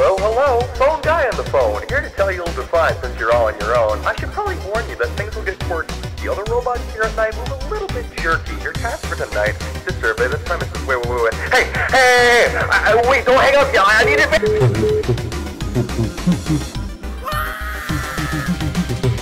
Hello, hello, phone guy on the phone. Here to tell you a little fine since you're all on your own. I should probably warn you that things will get quirky. The other robots here at night move a little bit jerky. Your task for tonight is to survey the premises. Wait, wait, wait, wait. Hey, hey, hey, hey. I, I, wait, don't hang up, y'all. I need it.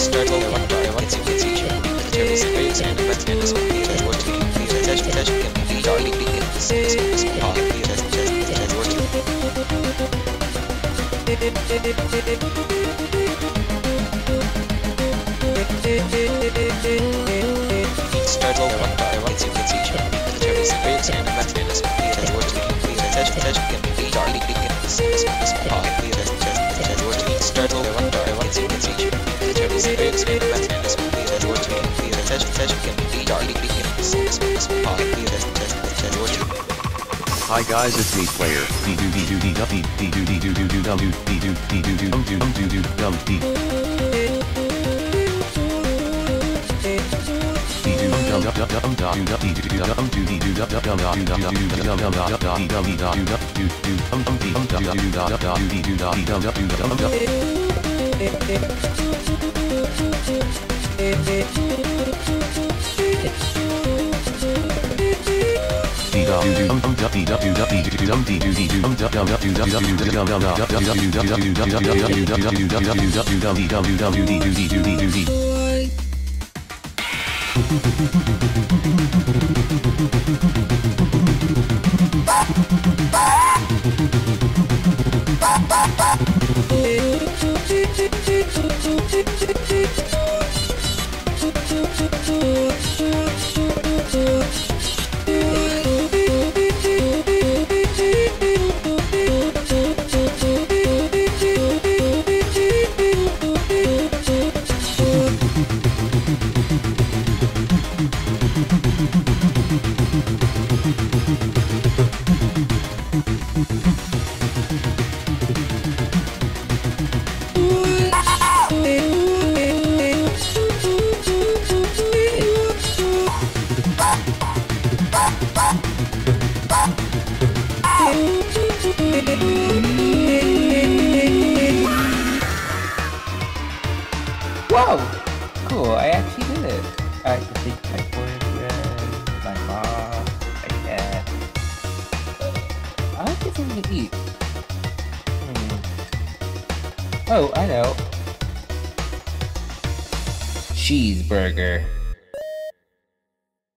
Doo dee doo dee dee doo dee doo doo doo dum doo dee doo dee doo doo dum doo dum doo doo dum dee. Dee doo dum dum dum dum dum dum dee doo dum doo dee doo dum dum dum dum dum dum doo dum dum dum dum dee dum dee dum dum doo doo dum dum dee dum dum doo dum dum doo dee doo dum dee dum dum doo dum Whoa! Cool, I actually did it. I can take my boyfriend, my mom, my cat. I like get something to eat. Hmm. Oh, I know. Cheeseburger.